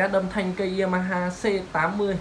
test âm thanh cây Yamaha C80